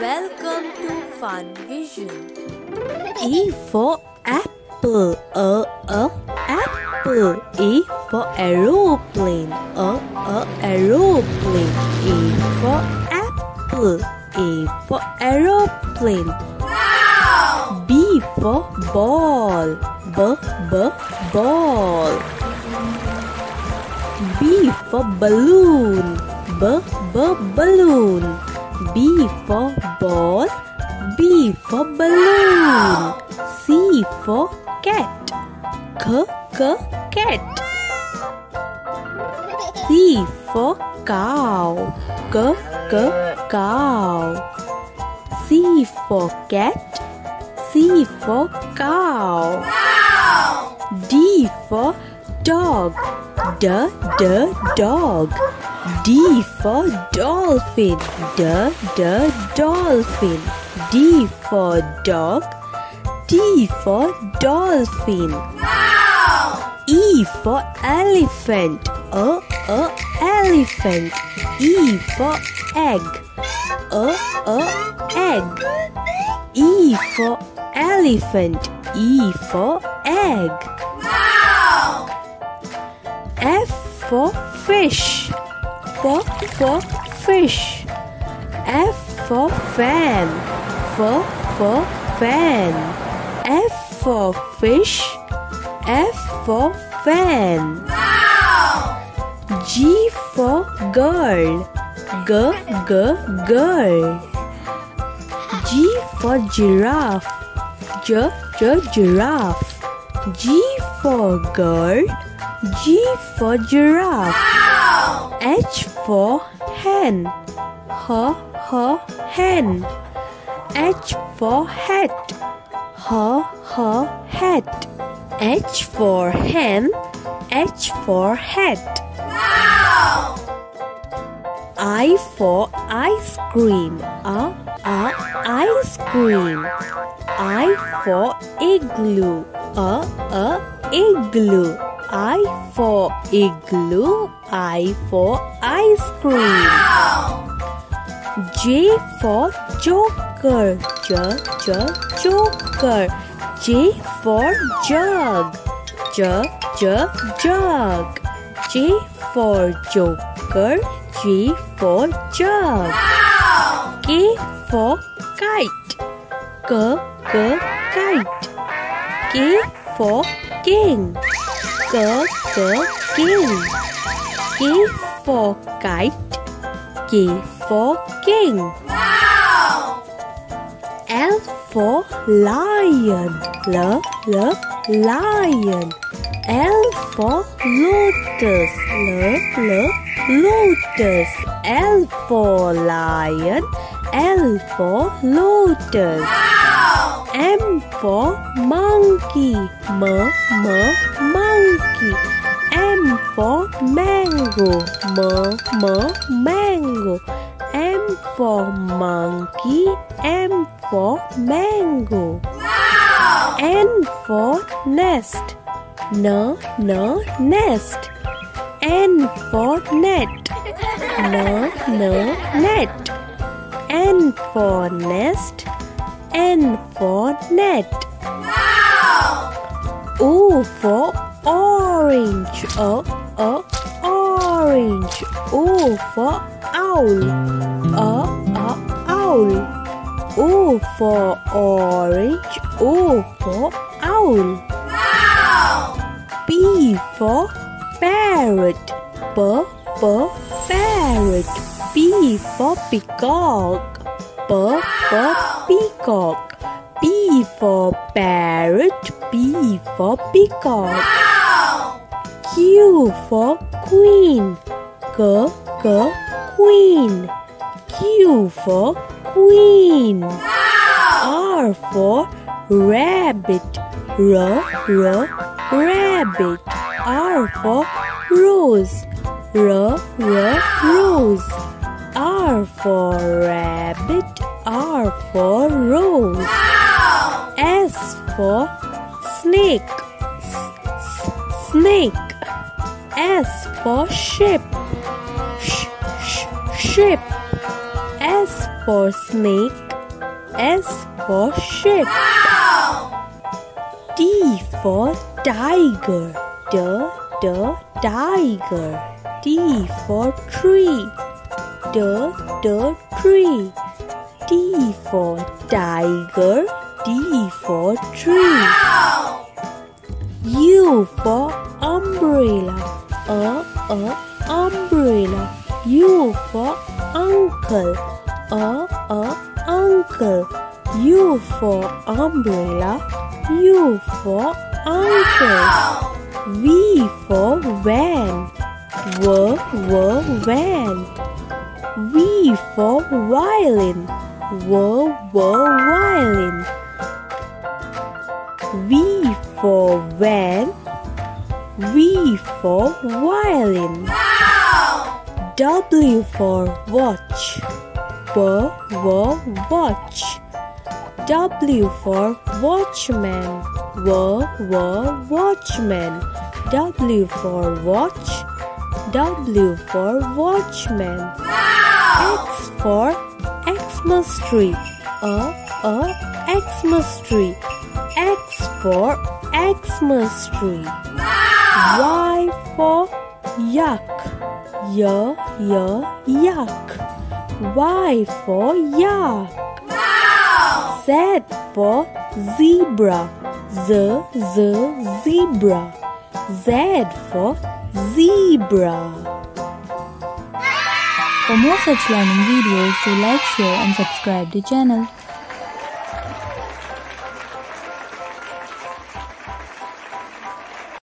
Welcome to Fun Vision. E for apple, a a apple. E for aeroplane, a a aeroplane. E for apple, A for aeroplane. Wow! B for ball, b b ball. B for balloon, b b balloon. B for ball, B for balloon. C for cat, k k cat. C for cow, k k cow. C for cat, C for cow. D for dog, d d dog. D for dolphin, d d dolphin. D for dog, D for dolphin. Wow! E for elephant, a a elephant. E for egg, a a egg. E for elephant, E for egg. Wow! F for fish, F for fish. F for fan, F for fan. F for fish, F for fan. Wow! G for girl, G G girl. G for giraffe, J J giraffe. G for girl, G for giraffe. H for hen, H H hen. H for hat, H H hat. H for hen, H for hat. Wow! I for ice cream. A a ice cream. I for igloo. A a igloo. I for igloo. I for ice cream. J for joker. J j joker. J for jug. J j jug. J for joker. J for jug. K for kite. K k kite. K for king. K k king. K for kite. K for king. Wow! L for lion. L l lion. L for lotus. L l lotus. L for lion. L for lotus. Wow! M for monkey. M m monkey. M for mango. M m mango. M for monkey. M for mango. Wow! N for nest. N n nest. N for net. N n net. N for nest. N for net. Wow! O for orange. O o orange. O for owl. o o owl. O for orange. O for owl. Wow! P for parrot. b p parrot. b for peacock. b p peacock. B for parrot. B for peacock. Q for queen. K k queen. Q for queen. Wow! R for rabbit. R r rabbit. R for rose. R r rose. R for rabbit. R for rose. Wow! S for snake. S- s- snake. S for ship. Sh- sh- ship. S for snake. S for ship. T for tiger. D, D, tiger. T for tree. D, D, tree. T for tiger. T for tree. U for umbrella. A, A, umbrella. U for uncle. A, A, uncle. U for umbrella. U for uncle. V for van. V, V, van. V for violin. V, V, violin. For van. V for violin. Wow! W for watch. W, W, watch. W for watchman. W, W, watchman. W for watch. W for watchman. Wow! X for Xmas tree. A, A, Xmas tree. X for Xmas tree. Wow! Y for yak. Y, Y, yak. Y for yak. Z for zebra. Z, Z, zebra. Z for zebra. For more such learning videos, do like, share and subscribe the channel.